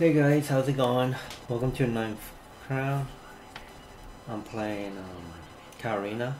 Hey guys, how's it going? Welcome to Ninth Crown. I'm playing um, Katarina.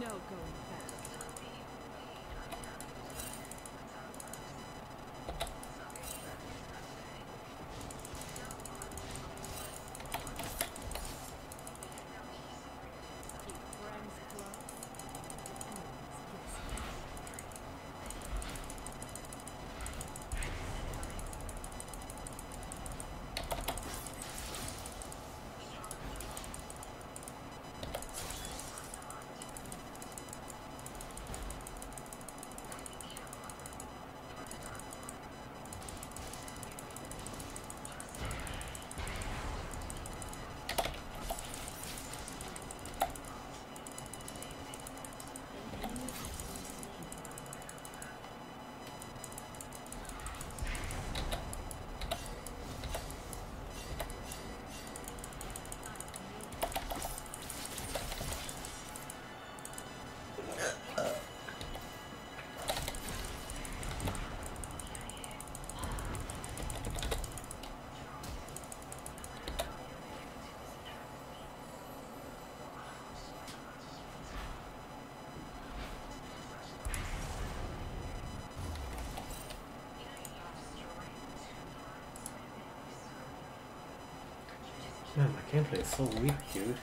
No Man, my gameplay is so weak, dude.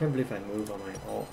Can't believe I move on my alt,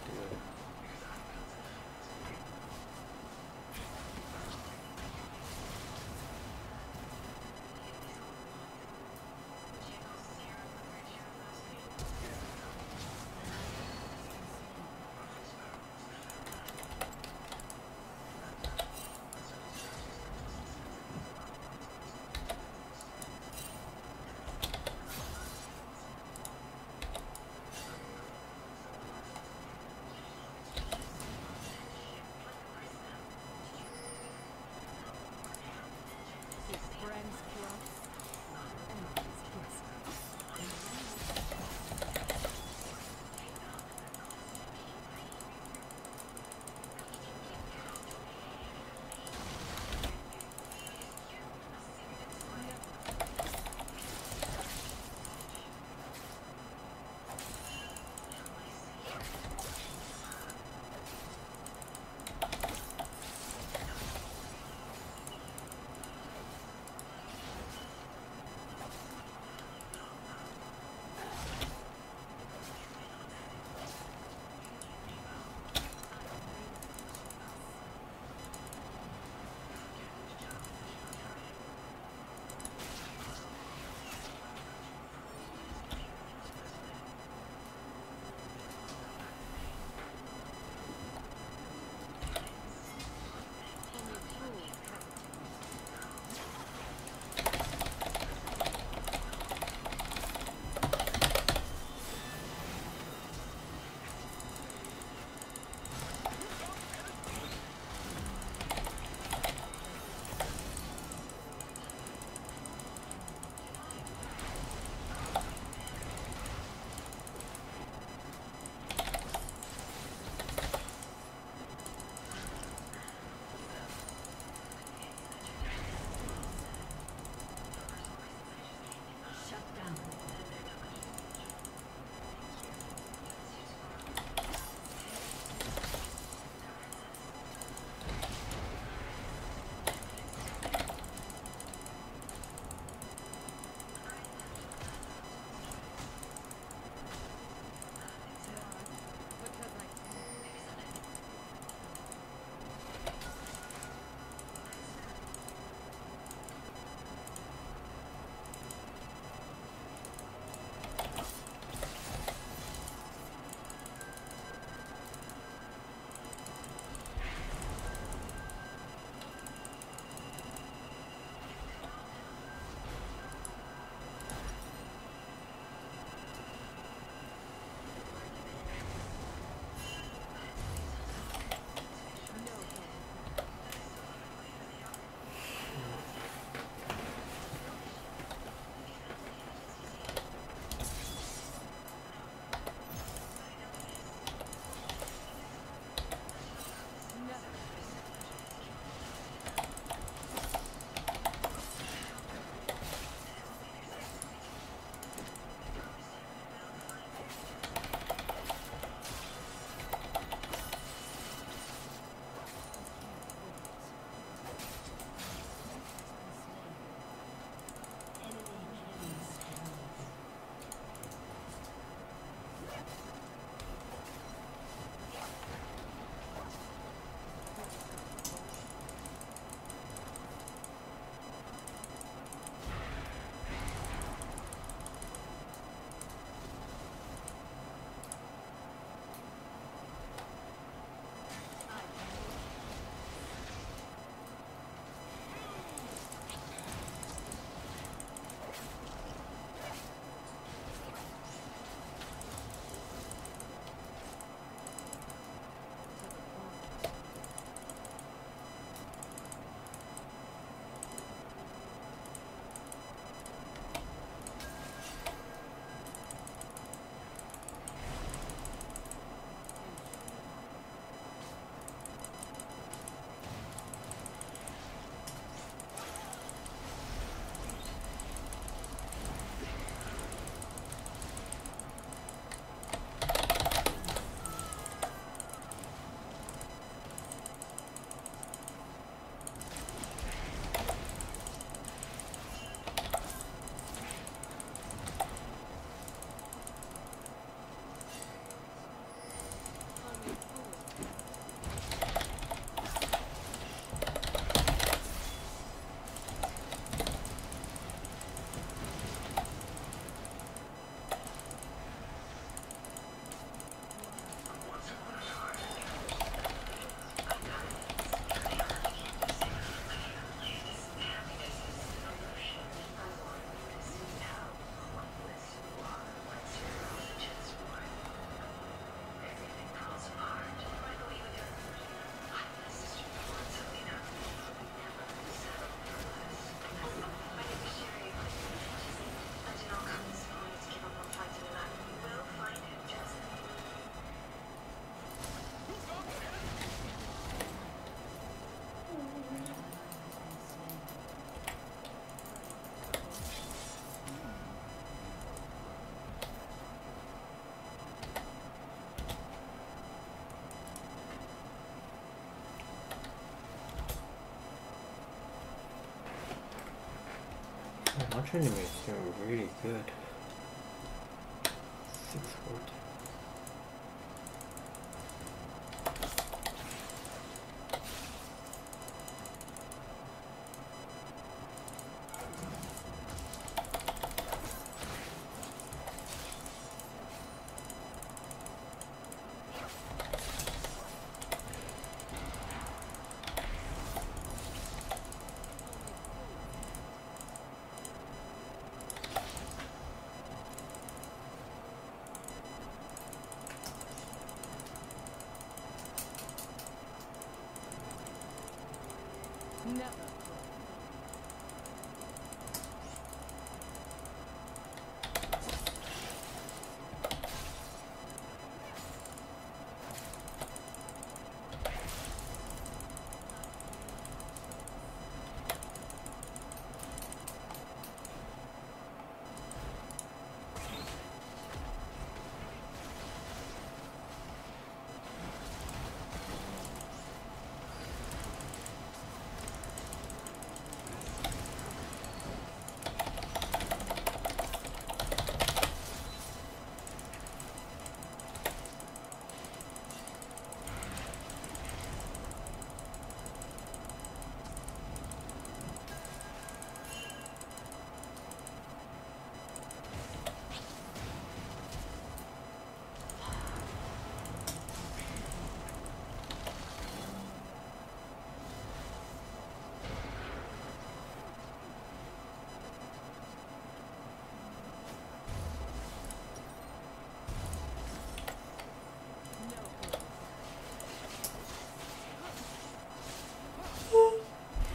Arch enemies are really good.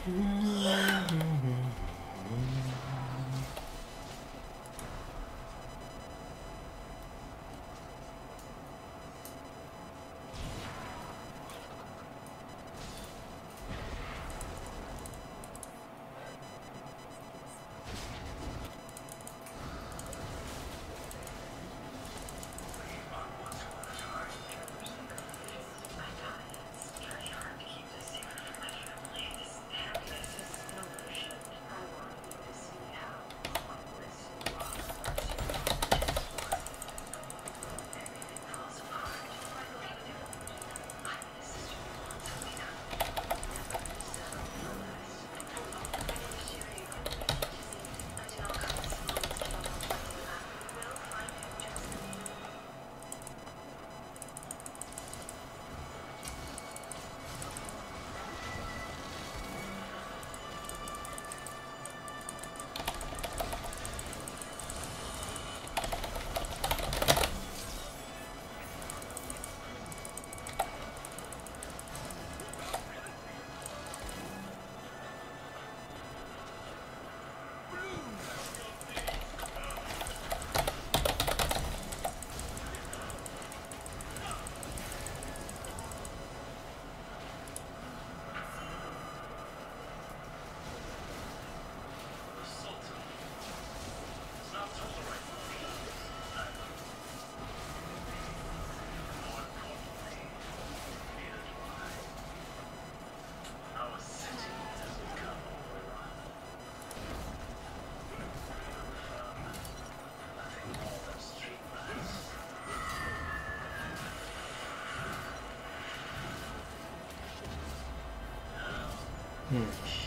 Hmm. 嗯。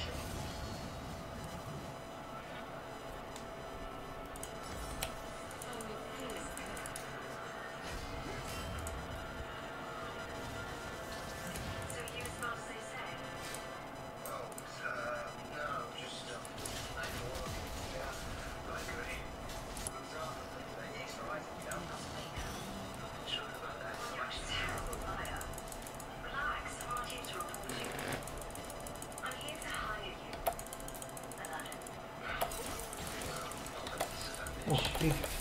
Oh,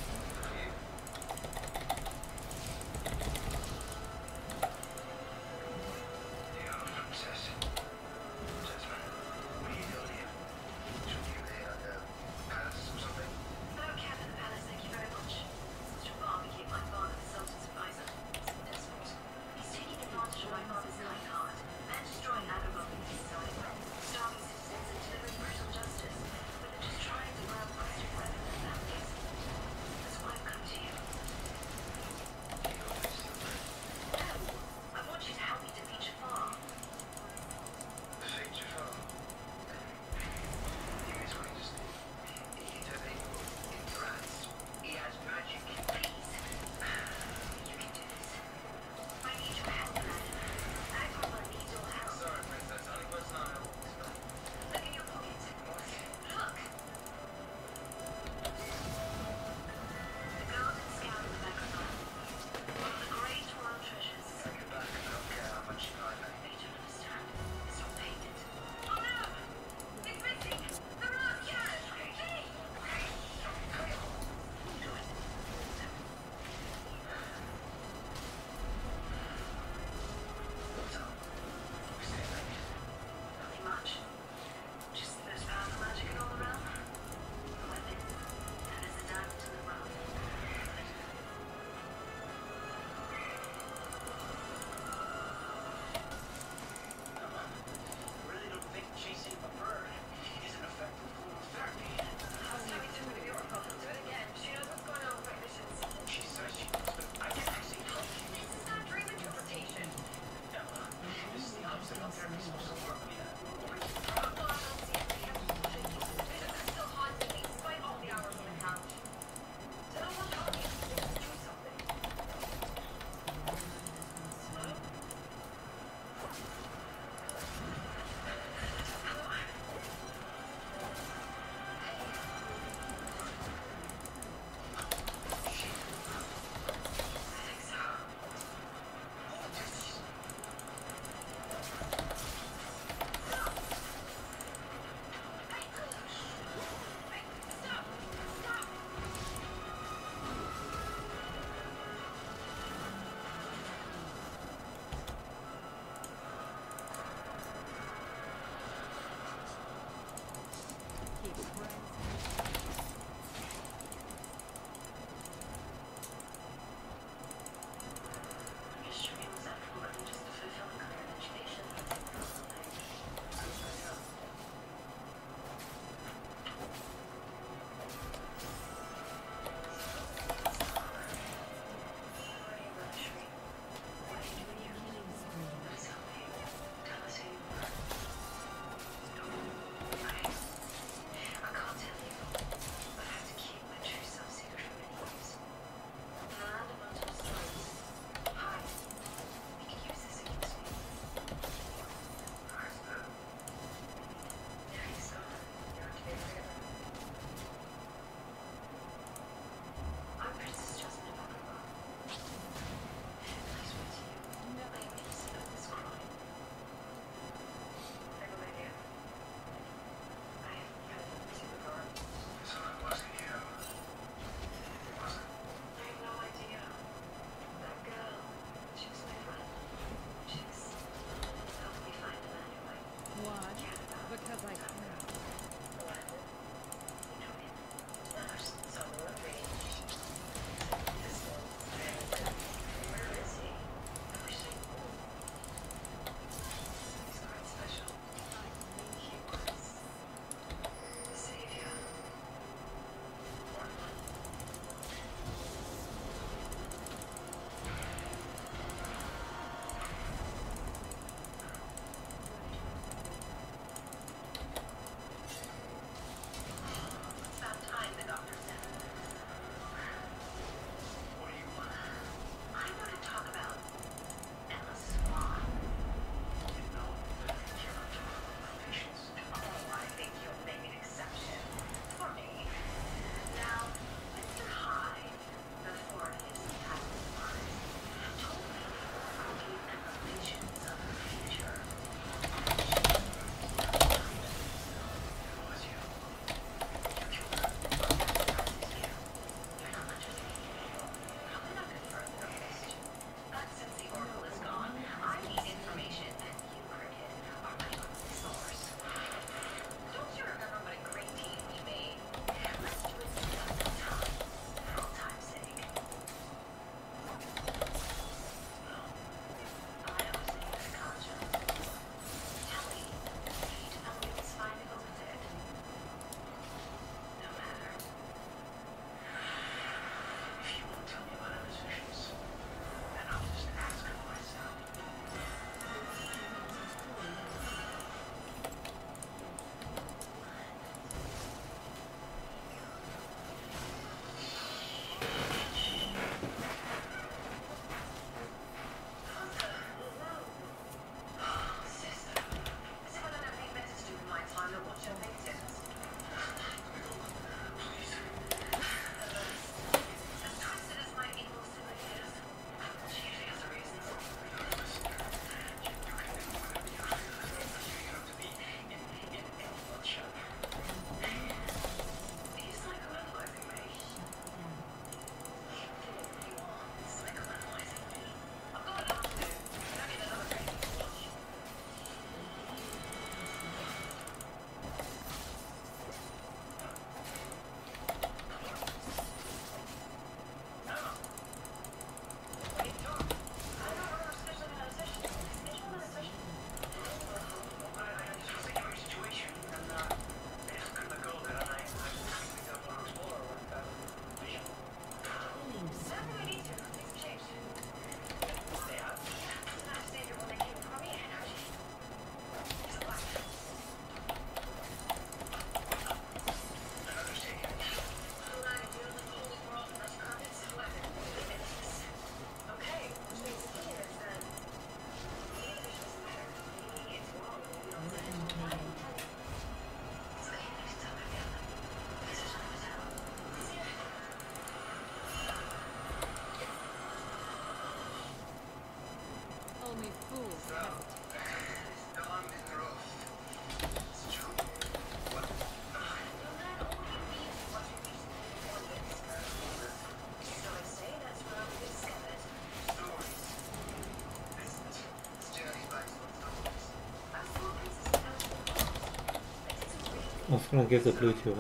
Más franqueza, Fluidio,